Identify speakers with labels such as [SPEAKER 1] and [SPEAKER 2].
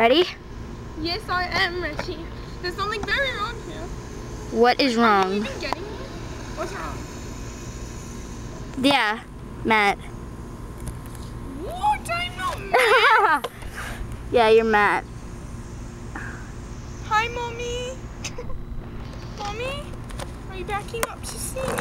[SPEAKER 1] Ready?
[SPEAKER 2] Yes, I am, ready. There's something very wrong here.
[SPEAKER 1] What is
[SPEAKER 2] Are you
[SPEAKER 1] wrong?
[SPEAKER 2] even getting me? What's wrong?
[SPEAKER 1] Yeah, Matt.
[SPEAKER 2] What? I'm not. Matt.
[SPEAKER 1] yeah, you're Matt.
[SPEAKER 2] Hi, mommy. mommy, are you backing up to see me?